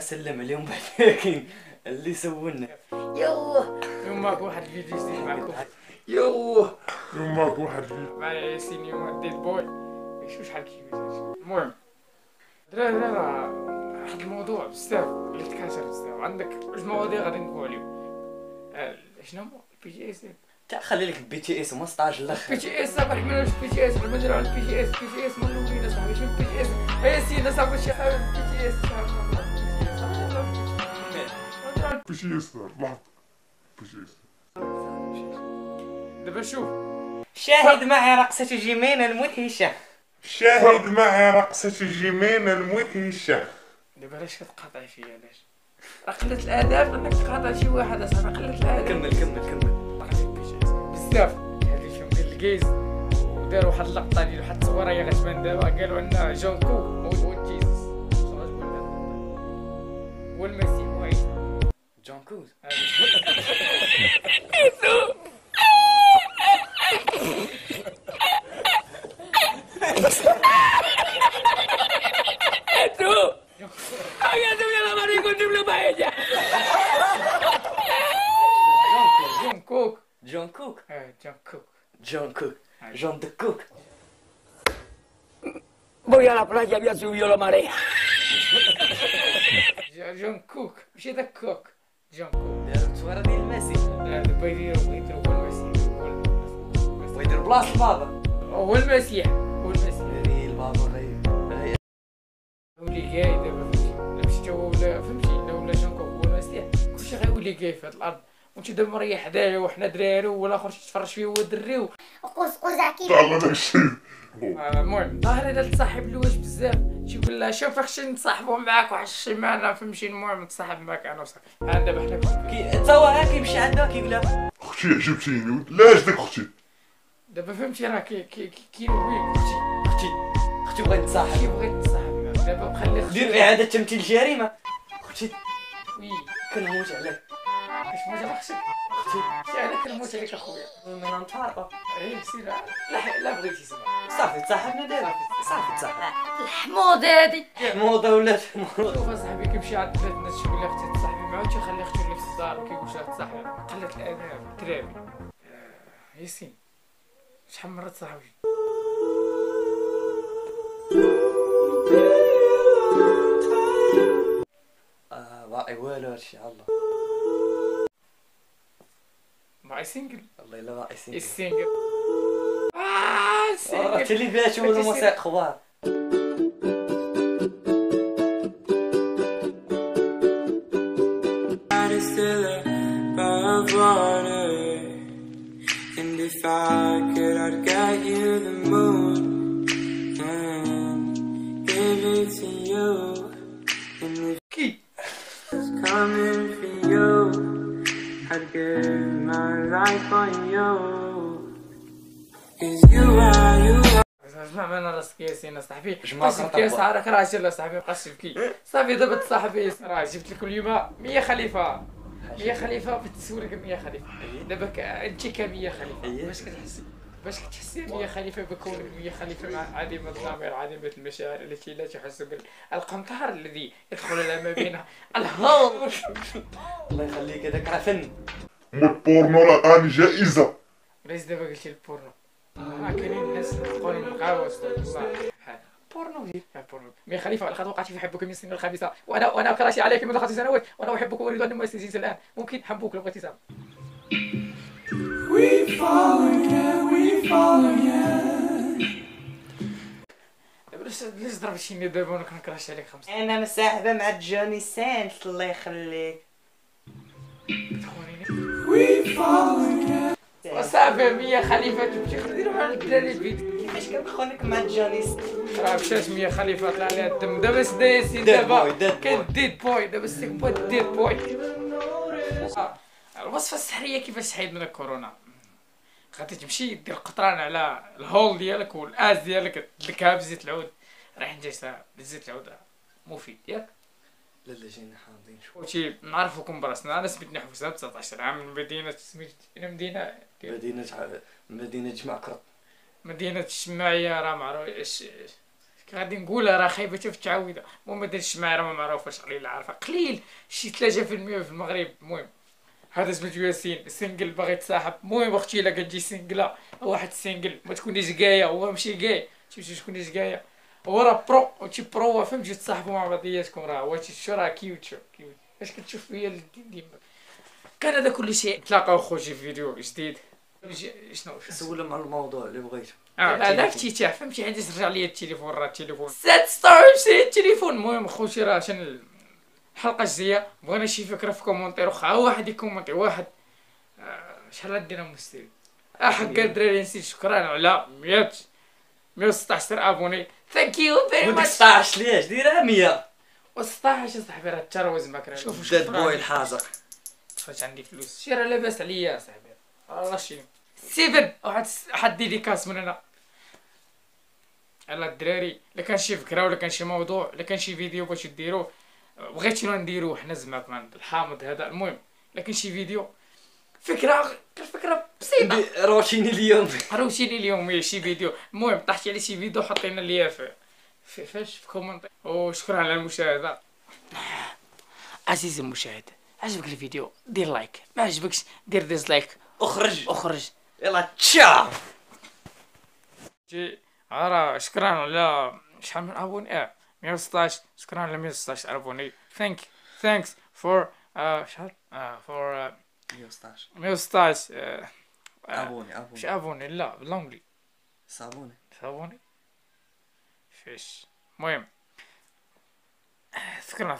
سلم عليهم بعد كاين اللي سولنا يوه. اليوم ماك واحد الفيديو جديد معكم. يوه. اليوم معك واحد الفيديو. معايا ياسين يوم ديد بوي شو شحال كيفاش المهم دراري راه واحد الموضوع بزاف. اللي تكاثر بزاف. عندك جوج مواضيع غادي نقولوا عليهم. آه، شنو هو البي جي اس تاع خلي لك البي تي اس وما سطاج الأخر. بي جي اس صافي حملوا البي جي اس لما نديرو على البي جي اس بي جي اس من الاولين اصاحبي شنو بي جي اس ياسين صافي شي حاجة. بي جي اس جي اس لحظة جي اس دابا شوف. شاهد معي رقصة جيمين المدهشة. شاهد معي رقصة جيمين المدهشة. دابا علاش كتقاطع فيا علاش؟ راه قلة الآداب إنك تقاطع شي واحد أصاحبي قلة الآداب. كمل كمل كمل. بزاف. هذه فيهم ديال الكيز وداروا واحد اللقطة ديال واحد التصويرة هي غتبان دابا. قالوا أن جون كوك هو هو جيسوس شنو غتقول هاد اللقطة؟ هو المسيح هو عيسى جون كوز جون كوك جون كوك آه جون كوك جون كوك جون دو كوك Voy a la playa, había subido la marea. ج- جون كوك ماشي ذاك كوك جون كوك داروا التصويره ديال المسيح دابا يديروا يديروا هو المسيح هو المسيح. بلاصه بابا هو المسيح هو المسيح داري البابا غير ولي جاي دابا فهمتي لا مشيت هو ولا فهمتي لا ولا جون هو المسيح كلشي غيولي جاي في هاد الأرض وانت دابا مريح حدايا وحنا دراري والاخر تتفرج فيه هو دري و- قوس قزح كيف تعال داك الشيء آه، المهم ظاهر هذا تصاحب الواش بزاف. تيقول لها شوف خصني نتصاحبوا معاك واحد الشيمانه فهمتي المهم نتصاحب معاك أنا وصاحبي. ها دابا حنا كي ها كيمشي عندها كيقول لها. أختي عجبتيني. لا عجبتك أختي؟ دابا فهمتي راه كي كي كي- كينويك أختي أختي أختي بغيت نتصاحب. كي بغيت نتصاحب. معاك دابا خلي أختي دير إعادة تمثيل الجريمه أختي وي كنموت عليك ما جا أختي أنا كنموت عليك أخويا. من نتفارقوا إيه سير. لا لا بغيتي سمع صافي تصاحبنا دابا صافي تصاحب. الحموض هادي. موضه ولات موضه شوف أصاحبي كيمشي عند الناس تقول لها أختي تصاحبي معاه تيخلي أختي اللي في الدار وكيقول لها تصاحبي قلة الاداب الدراري آه، ياسين شحال من مرة تصاحبي؟ آه باقي والو هادشي الله مع سينجل والله الا باقي سنين السينجل آه راه السينجل تلي فيها شو الموسيقى خوار is still above water. And if I could, I'd get you the moon and give it to you. And if it's coming for you, I'd give صاحبي صاحبي تبكي صافي دابا تصاحبي راه جبت لك اليوم 100 خليفه 100 خليفه بتسولك 100 خليفه دابا انت ك 100 خليفه. باش كتحسي باش كتحسي 100 خليفه بكونك 100 خليفه مع عديمة الضمير عديمة المشاعر التي لا تحس بالقنطار الذي يدخل ما بين الهول الله يخليك هذاك راه فن مو البورنو الان جائزة. ليش دابا قلتي البورنو. راه كاينين الناس يقولوا مقاوس الله. بورنو؟ دير بورنو. مي خليفة لقد وقعت في حبك من السن الخبيثة. وأنا وأنا كرهتي عليك منذ خمس سنوات. وأنا أحبك وأريد أن نمارس الآن. ممكن حبوك لو بغيتي تعرف دابا ليش ليش ضربتيني دابا وأنا عليك خمس. أنا مصاحبه مع جوني سانت الله يخليك. وصافي مية خليفة تمشي خديروا مع الدراري البيت كيفاش كنخونك مع جوني سانت راه مشات مية خليفة طلع لها الدم. دابا سدا ياسين Dead دابا كان. ديد بوي دابا سيك بوي ديد بوي الوصفة السحرية كيفاش تحيد من الكورونا؟ غادي تمشي دير قطران على الهول ديالك والآز ديالك تدلكها بزيت العود. رايح نجيسها بزيت العود مفيد ياك؟ لا لا جينا حاضرين شوي وشي نعرفكم براسنا أنا سميتني حفصه 19 عام من مدينة سميت مدينه ع- مدينة جمع كرط مدينة الشماعيه راه معروف غادي نقولها؟ راه خايبة في التعويضه المهم ما درتش معايا راه ما معروفاش قليل عارفة. قليل شي 3% في المغرب. المهم هذا سميتو ياسين سنجل باغي تصاحب. المهم أختي إلا كتجي سنجله واحد سنجل ما تكونيش كايه هو ماشي كاي تمشي تكونيش كايه هو راه برو وتي برو فهمتي تصاحبوا مع بعضياتكم راه هو شو راه كيوت شو كيوت اش كتشوف فيا ديما كان هذا كل شيء نتلاقاو خوتي في فيديو جديد شنو سولهم على الموضوع اللي بغيتو آه هذاك تيتاح فهمتي عندي ترجع لي التليفون راه التليفون سات ستار شري التليفون المهم خوتي راه عشان الحلقة الجايه بغينا شي فكره في كومونتير واخا واحد يكومونتي واحد شحال عندنا مستوي آه حق الدراري نسيت شكرا على 100 116 أبوني. ثانك يو فيري ماتش 16 ليش؟ ديرها 100 و 16 صاحبي راه تروز ماك راه شوف داد بوي الحازق. فاش عندي فلوس. شي راه لاباس عليا يا صاحبي. الله شي. سيفن واحد واحد ديديكاس من هنا. على الدراري الا كان شي فكرة ولا كان شي موضوع الا كان شي فيديو باش ديروه بغيتينا نديروه؟ حنا زعما الحامض هذا. المهم الا كان شي فيديو. فكرة فكرة بسيطة. روتيني اليوم. روتيني اليومي شي فيديو. المهم طحتي على شي فيديو حطينا ليا في في فاش؟ في comment. وشكرا على المشاهدة. عزيزي المشاهد عجبك الفيديو؟ دير like. ما عجبكش دير dislike. أخرج. أخرج. يلا تشا جي راه شكرا على شحال من أبوني؟ آه 116 شكرا على 116 ابوني ثانك ثانكس فور شحال؟ فور 116 116 آه، ابوني مش ابوني ابوني لا باللونجلي صابوني ابوني فيش المهم شكرا